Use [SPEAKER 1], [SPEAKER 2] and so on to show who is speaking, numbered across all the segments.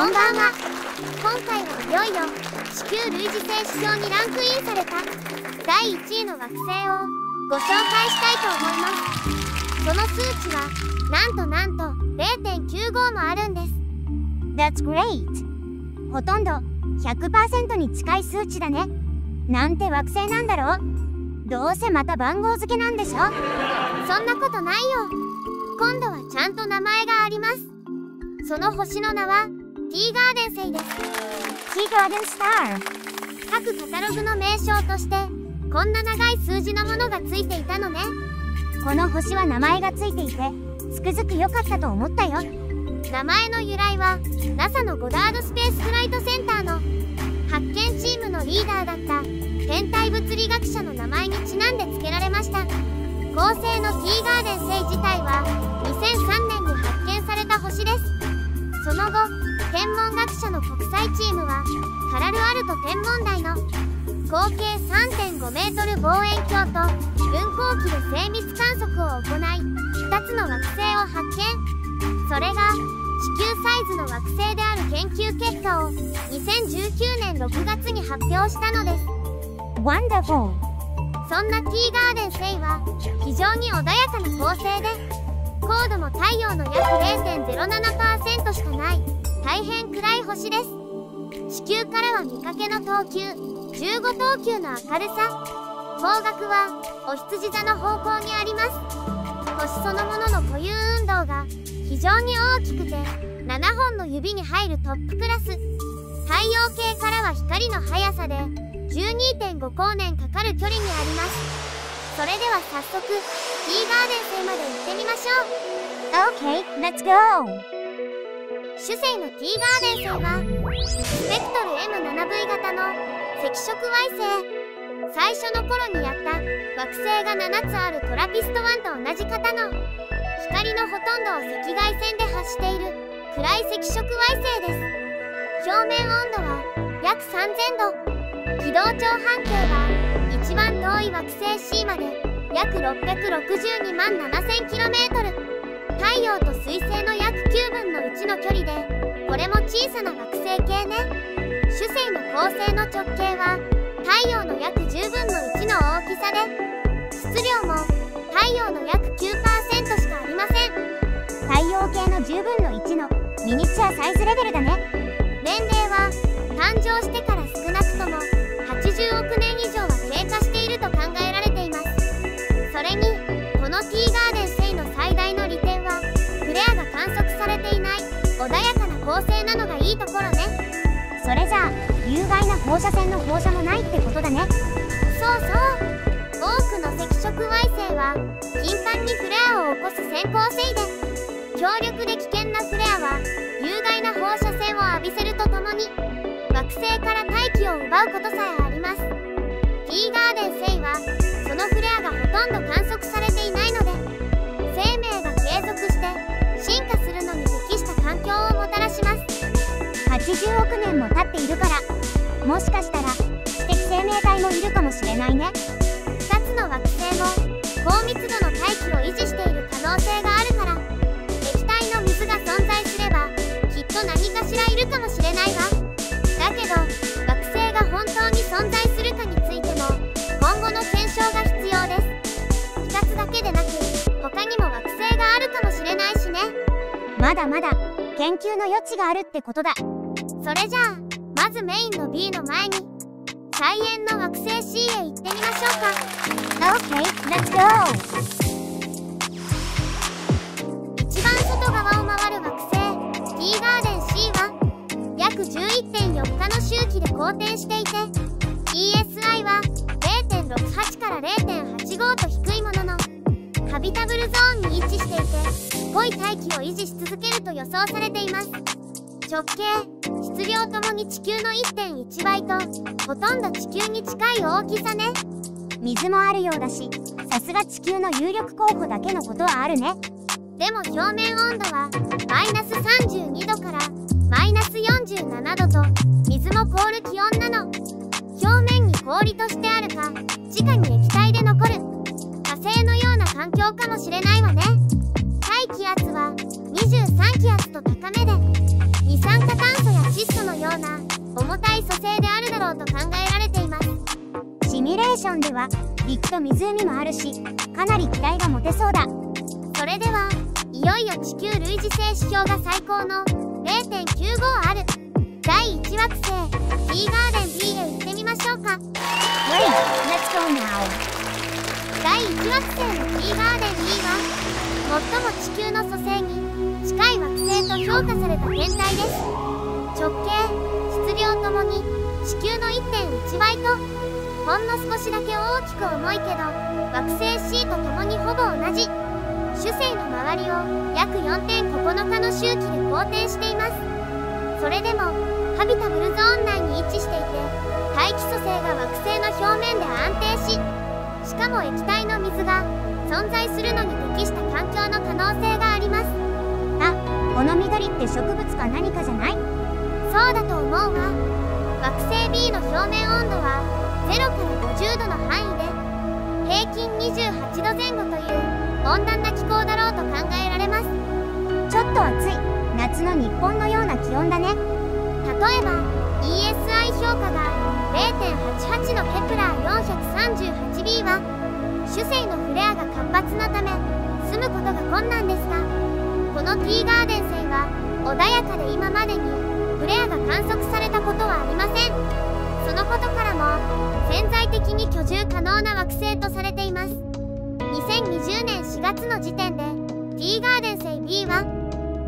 [SPEAKER 1] こんばんは。今回はいよいよ地球類似性指標にランクインされた第1位の惑星をご紹介したいと思います。その数値はなんとなんと0.95もあるんです。
[SPEAKER 2] That's great! ほとんど100%に近い数値だね。なんて惑星なんだろう？どうせまた番号付けなんでしょ？
[SPEAKER 1] そんなことないよ。今度はちゃんと名前があります。その星の名はティーガーデン星です。
[SPEAKER 2] Tea Garden Star
[SPEAKER 1] 各カタログの名称としてこんな長い数字のものがついていたのね。
[SPEAKER 2] この星は名前がついていてつくづく良かったと思ったよ。
[SPEAKER 1] 名前の由来は NASA のゴダードスペースフライトセンターの発見チームのリーダーだった天体物理学者の名前にちなんで付けられました。恒星のティーガーデン星自体は2003年に発見された星です。その後学者の国際チームはカラルアルト天文台の合計3.5メートル望遠鏡と分光器で精密観測を行い2つの惑星を発見。それが地球サイズの惑星である研究結果を2019年6月に発表したのです。
[SPEAKER 2] Wonderful!
[SPEAKER 1] そんなティーガーデン星は非常に穏やかな恒星で高度も太陽の約0.07%しかない大変暗い星です。地球からは見かけの等級15等級の明るさ。方角はお羊座の方向にあります。星そのものの固有運動が非常に大きくて7本の指に入るトップクラス。太陽系からは光の速さで12.5光年かかる距離にあります。それでは早速ティーガーデン星まで行ってみましょう。
[SPEAKER 2] Okay, let's go!
[SPEAKER 1] 主星のティーガーデン星はスペクトル M7V 型の赤色矮星最初の頃にやった惑星が7つあるトラピスト1と同じ型の光のほとんどを赤外線で発している暗い赤色矮星です表面温度は約3000度軌道長半径は一番遠い惑星 C まで約662万 7000km 太陽と水星の約9分の1の距離でこれも小さな惑星系ね。主星の恒星の直径は太陽の約10分の1の大きさで質量も太陽の約9%しかありません。
[SPEAKER 2] 太陽系の10分の1のミニチュアサイズレベルだね。有害な放射線の放射もないってことだね。
[SPEAKER 1] そうそう。多くの赤色矮星は頻繁にフレアを起こす先行星で強力で危険なフレアは有害な放射線を浴びせるとともに惑星から大気を奪うことさえあります。ティーガーデン星はそのフレアがほとんど観測されていないので生命が継続して進化するのに適した環境をもたらします。
[SPEAKER 2] 80億年も経っているからもしかしたら知的生命体もいるかもしれないね。
[SPEAKER 1] 2つの惑星も高密度の大気を維持している可能性があるから液体の水が存在すればきっと何かしらいるかもしれないわ。だけど惑星が本当に存在するかについても今後の検証が必要です。2つだけでなく他にも惑星があるかもしれないしね。
[SPEAKER 2] まだまだ研究の余地があるってことだ。
[SPEAKER 1] それじゃあまずメインの B の前に菜園の惑星 C へ行ってみましょうか
[SPEAKER 2] Okay, let's go!
[SPEAKER 1] 一番外側を回る惑星ティーガーデン C は約11.4日の周期で公転していて ESI は0.68から0.85と低いもののハビタブルゾーンに位置していて濃い大気を維持し続けると予想されています直径質量ともに地球の1.1倍とほとんど地球に近い大きさね。
[SPEAKER 2] 水もあるようだしさすが地球の有力候補だけのことはあるね。
[SPEAKER 1] でも表面温度はマイナス32度からマイナス47度と水も凍る気温なの。表面に氷としてあるか地下に液体で残る。火星のような環境かもしれないわね。大気圧は23気圧と高めでうな。重たい組成であるだろうと考えられています。
[SPEAKER 2] シミュレーションでは陸と湖もあるしかなり期待が持てそうだ。
[SPEAKER 1] それではいよいよ地球類似性指標が最高の0.95ある。第1惑星 T ガーデン B へ行ってみましょうか。
[SPEAKER 2] Great! Let's go now!
[SPEAKER 1] 第1惑星の T ガーデン B は最も地球の組成に近い惑星と評価された天体です直径質量ともに地球の1.1倍とほんの少しだけ大きく重いけど惑星 C と共にほぼ同じ。主星の周りを約4.9日の周期で公転しています。それでもハビタブルゾーン内に位置していて大気組成が惑星の表面で安定ししかも液体の水が存在するのに適した環境の可能性があります。
[SPEAKER 2] あこの緑って植物か何かじゃない？
[SPEAKER 1] そうだと思うわ。惑星 B の表面温度は0から50度の範囲で平均28度前後という温暖な気候だろうと考えられます。
[SPEAKER 2] ちょっと暑い。夏の日本のような気温だね。
[SPEAKER 1] 例えば ESI 評価が0.88のケプラー 438b は主星のフレアが活発なため住むことが困難ですがこの T ガーデン星は穏やかで今までにフレアが観測されたことはありません。そのことからも潜在的に居住可能な惑星とされています。2020年4月の時点で T ガーデン星 B は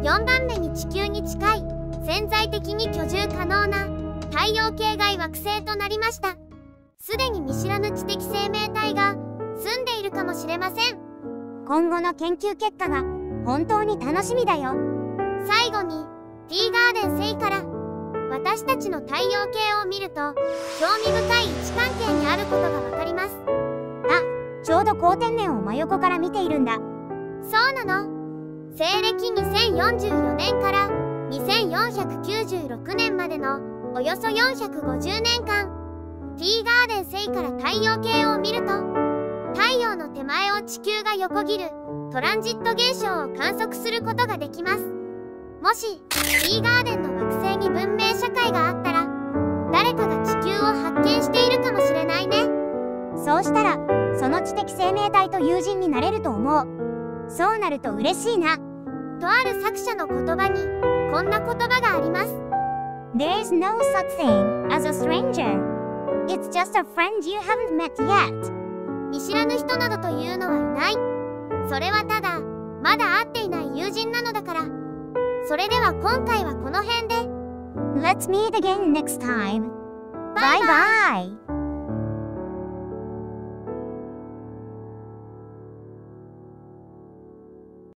[SPEAKER 1] 4番目に地球に近い潜在的に居住可能な太陽系外惑星となりました。すでに見知らぬ知的生命体が住んでいるかもしれません。
[SPEAKER 2] 今後の研究結果が本当に楽しみだよ。
[SPEAKER 1] 最後に T ガーデン星から私たちの太陽系を見ると興味深い位置関係にあることがわかります。
[SPEAKER 2] あちょうど光天年を真横から見ているんだ。
[SPEAKER 1] そうなの。西暦2044年から2496年までのおよそ450年間 T ガーデン星から太陽系を見ると太陽の手前を地球が横切るトランジット現象を観測することができますもし T ガーデンの惑星に文明社会があったら誰かが地球を発見しているかもしれないね。
[SPEAKER 2] そうしたらその知的生命体と友人になれると思う。そうなると嬉しいな。
[SPEAKER 1] とある作者の言葉にこんな言葉があります。
[SPEAKER 2] There is no such thing as a stranger. It's just a friend you haven't met yet.
[SPEAKER 1] 見知らぬ人などというのはいない。それはただまだ会っていない友人なのだからそれでは今回はこの辺で
[SPEAKER 2] Let's meet again next time
[SPEAKER 1] Bye
[SPEAKER 2] Bye bye